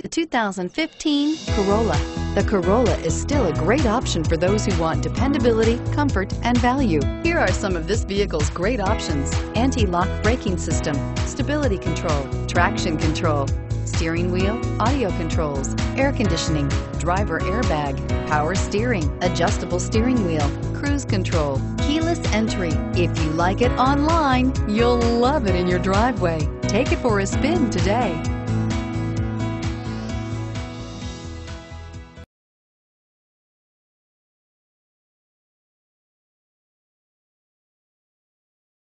The 2015 Corolla. The Corolla is still a great option for those who want dependability, comfort, and value. Here are some of this vehicle's great options. Anti-lock braking system, stability control, traction control, steering wheel, audio controls, air conditioning, driver airbag, power steering, adjustable steering wheel, cruise control, keyless entry. If you like it online, you'll love it in your driveway. Take it for a spin today.